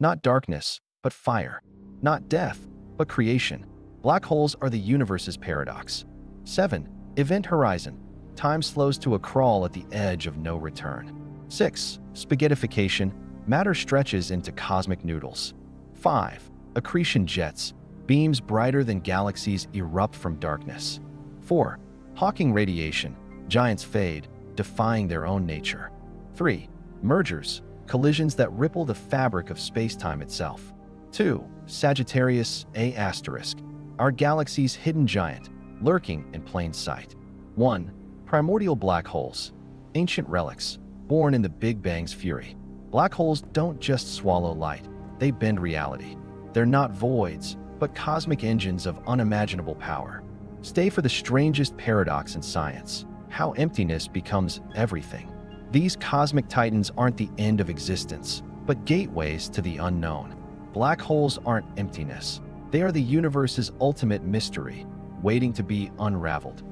Not darkness, but fire. Not death, but creation. Black holes are the universe's paradox. 7. Event horizon. Time slows to a crawl at the edge of no return. 6. Spaghettification. Matter stretches into cosmic noodles. 5. Accretion jets. Beams brighter than galaxies erupt from darkness. 4. Hawking radiation. Giants fade, defying their own nature. 3. Mergers. Collisions that ripple the fabric of space-time itself. 2. Sagittarius A. Our galaxy's hidden giant, lurking in plain sight. 1. Primordial black holes. Ancient relics, born in the Big Bang's fury. Black holes don't just swallow light, they bend reality. They're not voids, but cosmic engines of unimaginable power. Stay for the strangest paradox in science how emptiness becomes everything. These cosmic titans aren't the end of existence, but gateways to the unknown. Black holes aren't emptiness, they are the universe's ultimate mystery, waiting to be unraveled.